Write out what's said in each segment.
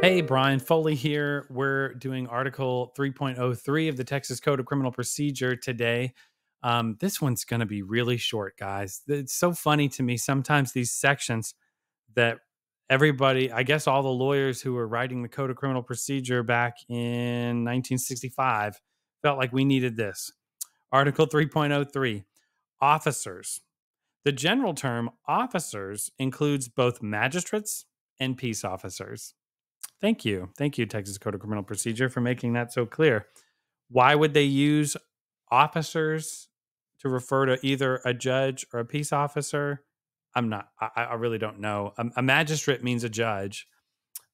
Hey, Brian Foley here. We're doing Article 3.03 of the Texas Code of Criminal Procedure today. Um, this one's going to be really short, guys. It's so funny to me sometimes these sections that everybody, I guess all the lawyers who were writing the Code of Criminal Procedure back in 1965 felt like we needed this. Article 3.03 Officers. The general term officers includes both magistrates and peace officers. Thank you. Thank you, Texas Code of Criminal Procedure, for making that so clear. Why would they use officers to refer to either a judge or a peace officer? I'm not, I, I really don't know. A, a, magistrate means a judge.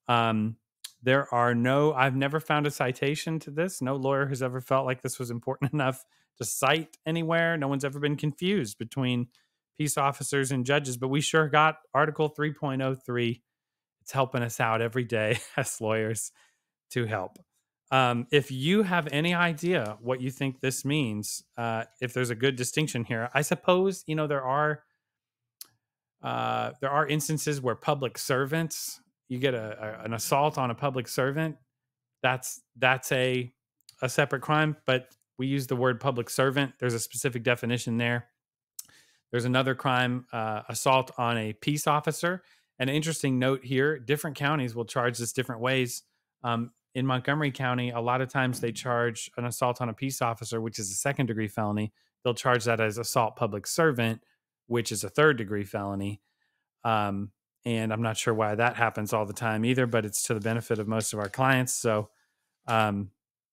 Um, there are no, I've never found a citation to this. No lawyer has ever felt like this was important enough to cite anywhere. No one's ever been confused between peace officers and judges, but we sure got Article 3.03 it's helping us out every day as lawyers to help. Um, if you have any idea what you think this means, uh, if there's a good distinction here, I suppose you know there are uh, there are instances where public servants you get a, a, an assault on a public servant. That's that's a a separate crime, but we use the word public servant. There's a specific definition there. There's another crime, uh, assault on a peace officer. An interesting note here different counties will charge this different ways. Um, in Montgomery County, a lot of times they charge an assault on a peace officer, which is a second degree felony. They'll charge that as assault public servant, which is a third degree felony. Um, and I'm not sure why that happens all the time either, but it's to the benefit of most of our clients. So, um,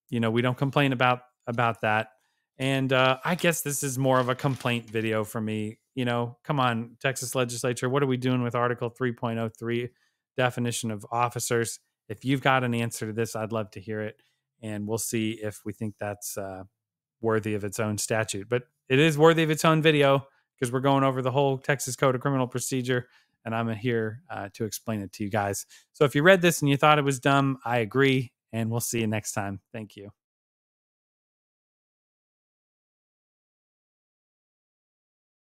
you know, we don't complain about about that. And uh, I guess this is more of a complaint video for me you know, come on, Texas legislature, what are we doing with Article 3.03 definition of officers? If you've got an answer to this, I'd love to hear it. And we'll see if we think that's uh, worthy of its own statute. But it is worthy of its own video because we're going over the whole Texas Code of Criminal Procedure. And I'm here uh, to explain it to you guys. So if you read this and you thought it was dumb, I agree. And we'll see you next time. Thank you.